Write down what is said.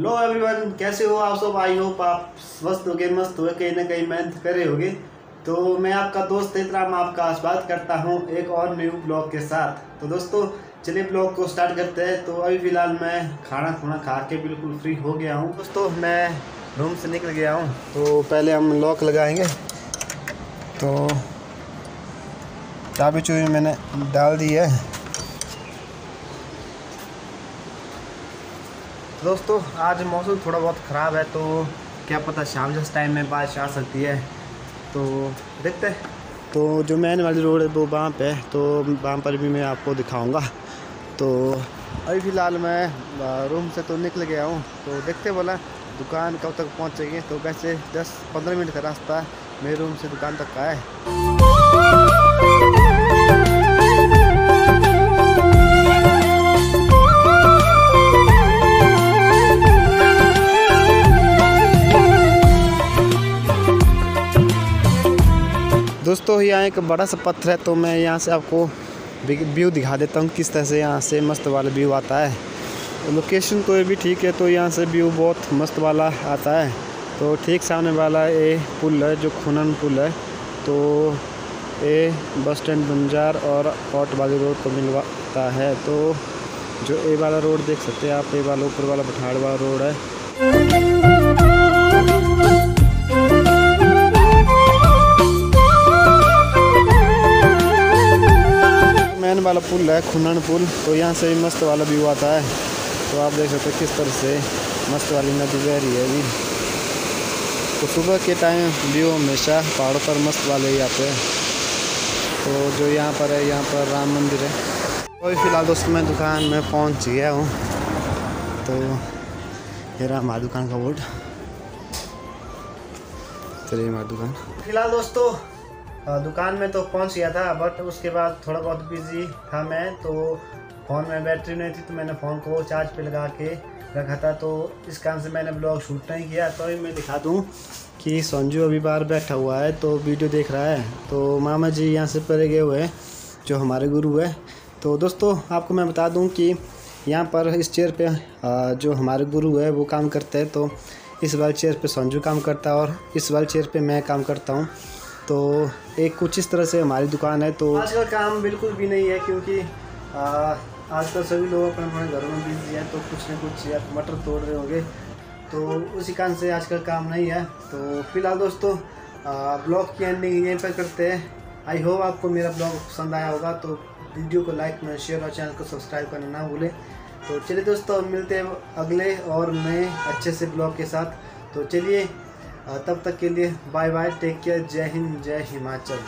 लो everyone कैसे हो आप सब? आई होप आप स्वस्थ हो गए मस्त हो गए कहीं ना कहीं मेहनत करे होगे। तो मैं आपका दोस्त इतराम आपका स्वागत करता हूँ एक और न्यू ब्लॉग के साथ। तो दोस्तों, चलिए ब्लॉग को स्टार्ट करते हैं। तो अभी फ़िलहाल मैं खाना खुना खा के बिल्कुल फ्री हो गया हूँ। दोस्तों, मैं रूम से निकल गया हूँ। तो पहले हम लॉक लगाएँगे। तो चाबी चूबी मैंने डाल दी है। दोस्तों, आज मौसम थोड़ा बहुत ख़राब है तो क्या पता शाम जिस टाइम में बारिश आ सकती है। तो देखते हैं। तो जो मैन वाली रोड है, वो वहाँ पे है तो वहाँ पर भी मैं आपको दिखाऊँगा। तो अभी फ़िलहाल मैं रूम से तो निकल गया हूँ तो देखते बोला, दुकान कब तक पहुँचेंगे? तो वैसे 10-15 मिनट का रास्ता मेरे रूम से दुकान तक का है। दोस्तों, यहाँ एक बड़ा सा पत्थर है तो मैं यहाँ से आपको व्यू दिखा देता हूँ, किस तरह से यहाँ से मस्त वाला व्यू आता है। लोकेशन तो ये भी ठीक है तो यहाँ से व्यू बहुत मस्त वाला आता है। तो ठीक सामने वाला ये पुल है, जो खुनन पुल है। तो ये बस स्टैंड, बंजार और कोट वाली रोड को मिलवाता है। तो जो ये वाला रोड देख सकते हैं आप, ये वाला ऊपर वाला पठाड़ वाला रोड है। मैन वाला पुल है खुनन पुल। तो यहाँ से भी मस्त वाला व्यू आता है। तो आप देख सकते हैं किस तरह से मस्त वाली नदी बह रही है अभी। तो सुबह के टाइम व्यू हमेशा पहाड़ों पर मस्त वाले ही आते हैं। तो जो यहाँ पर है, यहाँ पर राम मंदिर है। तो अभी फ़िलहाल दोस्तों, मैं दुकान में पहुँच गया हूँ। तो ये रहा हमारी दुकान का बोर्ड। चलिए हमारी दुकान। फ़िलहाल दोस्तों दुकान में तो पहुँच गया था बट उसके बाद थोड़ा बहुत बिज़ी था मैं तो फ़ोन में बैटरी नहीं थी तो मैंने फ़ोन को चार्ज पे लगा के रखा था तो इस कारण से मैंने ब्लॉग शूट नहीं किया। तो मैं दिखा दूँ कि संजू अभी बाहर बैठा हुआ है तो वीडियो देख रहा है। तो मामा जी यहाँ से परे गए हुए हैं, जो हमारे गुरु है। तो दोस्तों, आपको मैं बता दूँ कि यहाँ पर इस चेयर पर जो हमारे गुरु है, वो काम करते हैं तो इस वाले चेयर पे संजू काम करता है और इस वाले चेयर पे मैं काम करता हूँ। तो एक कुछ इस तरह से हमारी दुकान है तो आजकल काम बिल्कुल भी नहीं है क्योंकि आजकल सभी लोग अपने अपने घरों में बिज़ी हैं तो कुछ न कुछ या मटर तोड़ रहे होंगे। तो उसी कारण से आजकल काम नहीं है। तो फ़िलहाल दोस्तों ब्लॉग की एंडिंग यहीं पर करते हैं। आई होप आपको मेरा ब्लॉग पसंद आया होगा तो वीडियो को लाइक करना शेयर और चैनल को सब्सक्राइब करना ना भूलें। तो चलिए दोस्तों, मिलते हैं अगले और नए अच्छे से ब्लॉग के साथ। तो चलिए तब तक के लिए बाय बाय टेक केयर जय हिंद जय हिमाचल।